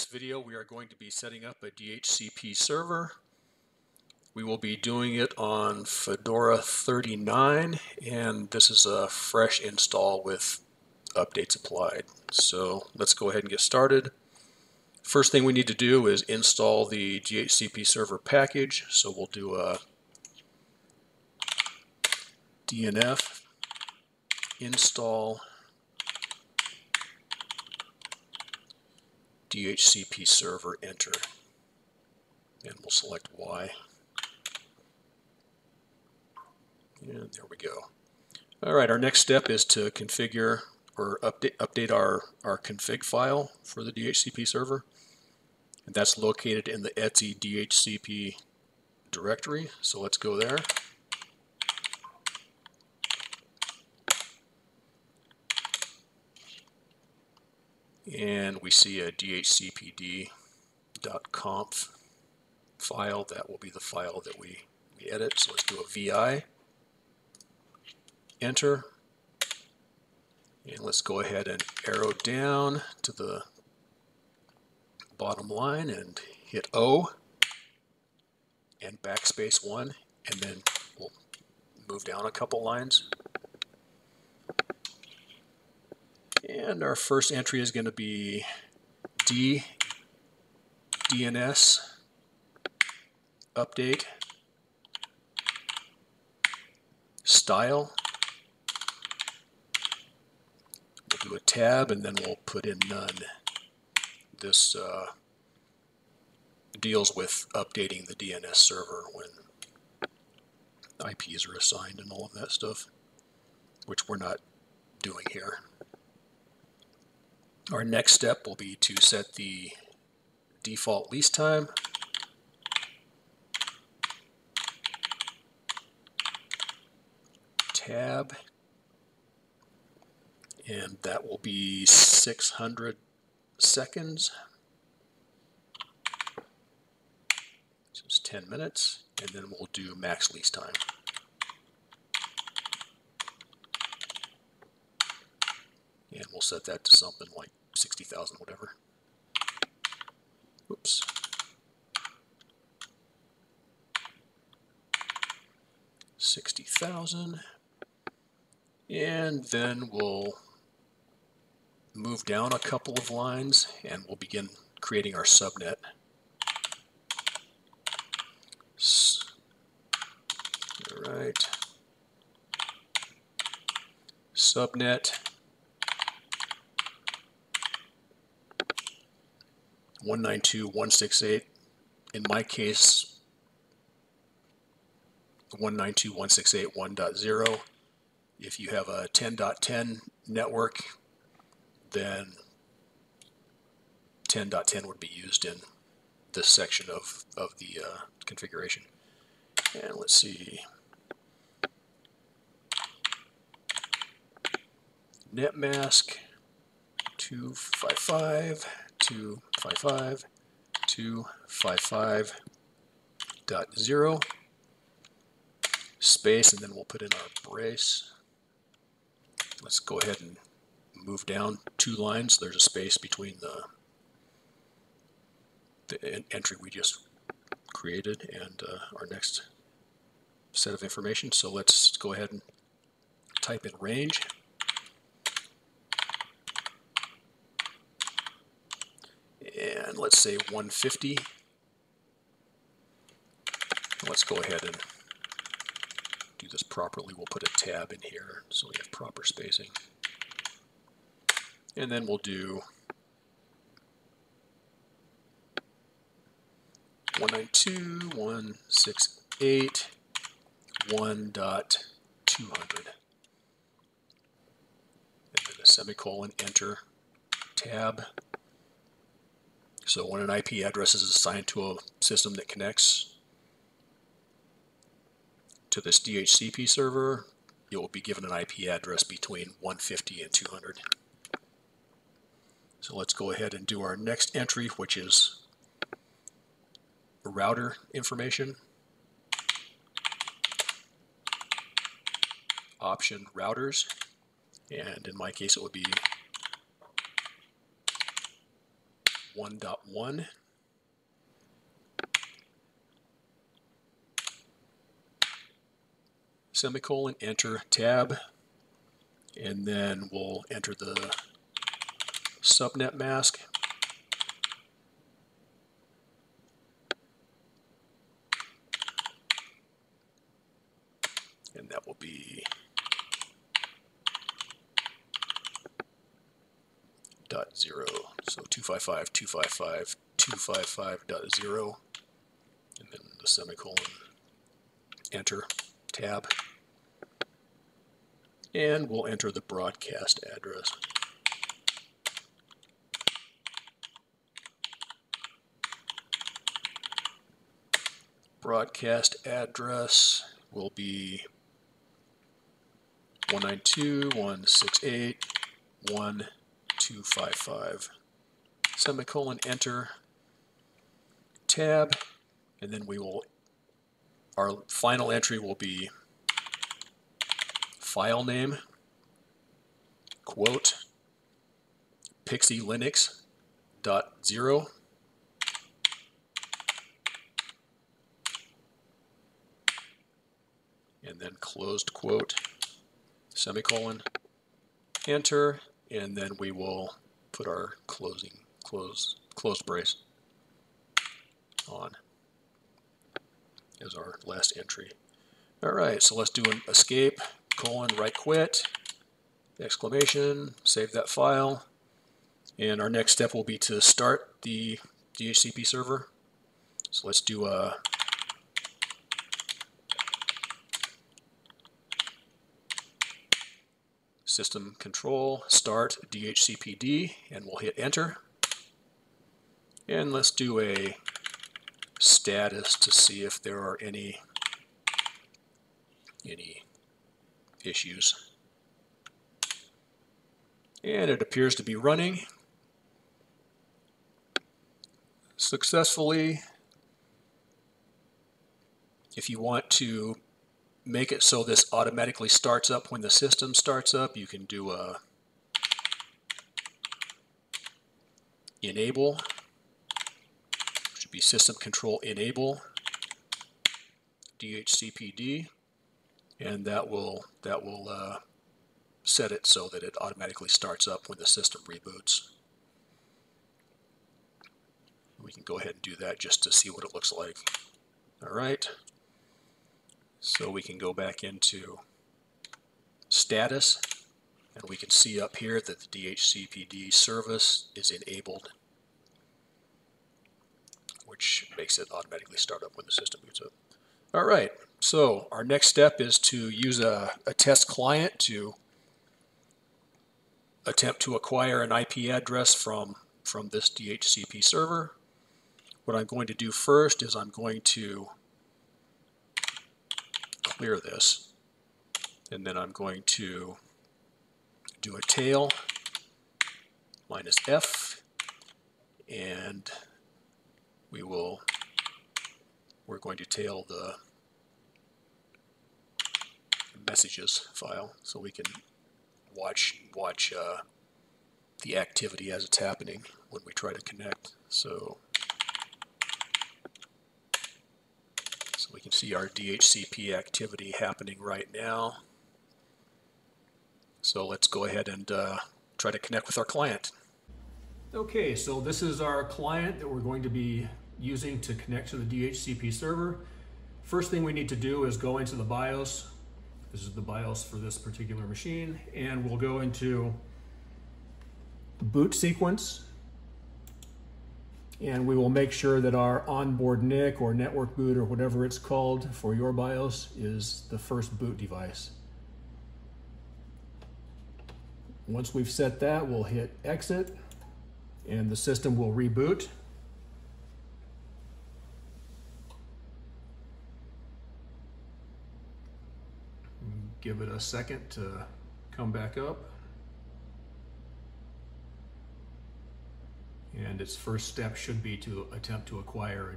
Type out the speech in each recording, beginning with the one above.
this video we are going to be setting up a DHCP server. We will be doing it on Fedora 39 and this is a fresh install with updates applied. So let's go ahead and get started. First thing we need to do is install the DHCP server package. So we'll do a DNF install DHCP server enter. And we'll select Y. And there we go. All right our next step is to configure or update update our our config file for the DHCP server. And that's located in the etc DHCP directory. So let's go there and we see a dhcpd.conf file. That will be the file that we, we edit. So let's do a VI, enter, and let's go ahead and arrow down to the bottom line and hit O. And backspace 1 and then we'll move down a couple lines And our first entry is going to be D DNS update style. We'll do a tab and then we'll put in none. This uh, deals with updating the DNS server when IPs are assigned and all of that stuff, which we're not doing here. Our next step will be to set the default lease time. Tab. And that will be 600 seconds. So it's 10 minutes. And then we'll do max lease time. And we'll set that to something like 60,000, whatever. Oops. Sixty thousand, and then we'll move down a couple of lines, and we'll begin creating our subnet. All right. Subnet 192.168. In my case, 192.168.1.0. If you have a 10.10 network, then 10.10 would be used in this section of, of the uh, configuration. And let's see. Netmask 255 two five five two five five dot zero space and then we'll put in our brace. Let's go ahead and move down two lines. There's a space between the the entry we just created and uh, our next set of information. So let's go ahead and type in range. And let's say 150. Let's go ahead and do this properly. We'll put a tab in here so we have proper spacing. And then we'll do 192.168.1.200 and then a semicolon, enter, tab, so when an IP address is assigned to a system that connects to this DHCP server, it will be given an IP address between 150 and 200. So let's go ahead and do our next entry, which is router information. Option routers, and in my case it would be 1.1. Semicolon, enter tab, and then we'll enter the subnet mask. And that will be dot zero. So 255, 255, 255 dot zero, and then the semicolon, enter, tab, and we'll enter the broadcast address. Broadcast address will be 192.168.1.255. Semicolon, enter, tab, and then we will, our final entry will be file name, quote, Pixie Linux dot zero, and then closed quote, semicolon, enter, and then we will put our closing, close, closed brace on as our last entry. All write, so let's do an escape, colon, right quit, exclamation, save that file. And our next step will be to start the DHCP server. So let's do a system control, start DHCPD, and we'll hit enter. And let's do a status to see if there are any any issues. And it appears to be running successfully. If you want to make it so this automatically starts up when the system starts up, you can do a enable, should be system control enable DHCPD, and that will that will uh, set it so that it automatically starts up when the system reboots. We can go ahead and do that just to see what it looks like. All right. So we can go back into status and we can see up here that the DHCPD service is enabled which makes it automatically start up when the system boots up. All right, so our next step is to use a, a test client to attempt to acquire an IP address from, from this DHCP server. What I'm going to do first is I'm going to clear this. And then I'm going to do a tail minus F and we will, we're going to tail the messages file so we can watch, watch uh, the activity as it's happening when we try to connect. So we can see our DHCP activity happening right now. So let's go ahead and uh, try to connect with our client. Okay, so this is our client that we're going to be using to connect to the DHCP server. First thing we need to do is go into the BIOS. This is the BIOS for this particular machine, and we'll go into the boot sequence and we will make sure that our onboard NIC or network boot or whatever it's called for your BIOS is the first boot device. Once we've set that, we'll hit exit and the system will reboot. Give it a second to come back up. And its first step should be to attempt to acquire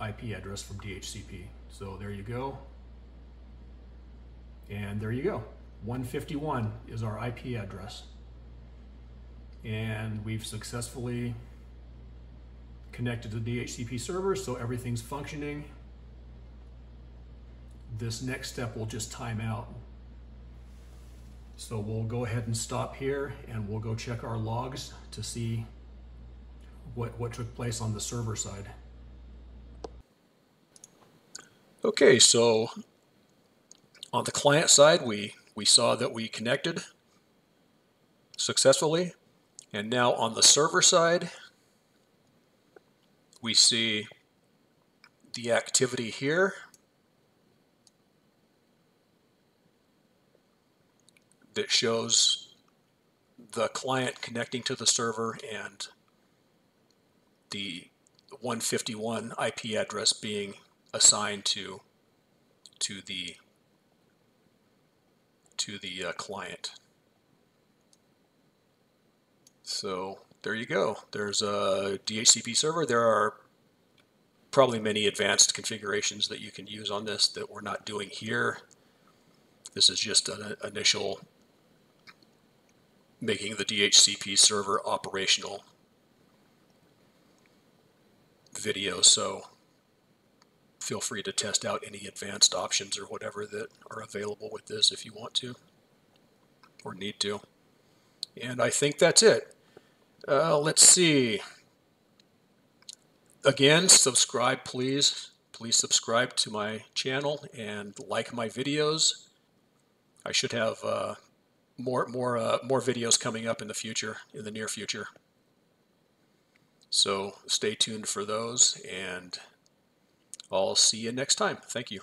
an IP address from DHCP. So there you go. And there you go. 151 is our IP address. And we've successfully connected to the DHCP server, so everything's functioning. This next step will just time out. So we'll go ahead and stop here and we'll go check our logs to see what, what took place on the server side. Okay, so on the client side, we, we saw that we connected successfully. And now on the server side, we see the activity here. that shows the client connecting to the server and the 151 IP address being assigned to to the to the uh, client. So there you go. There's a DHCP server. There are probably many advanced configurations that you can use on this that we're not doing here. This is just an initial making the DHCP server operational video. So feel free to test out any advanced options or whatever that are available with this if you want to or need to. And I think that's it. Uh, let's see. Again, subscribe please. Please subscribe to my channel and like my videos. I should have uh, more more uh, more videos coming up in the future, in the near future. So stay tuned for those, and I'll see you next time. Thank you.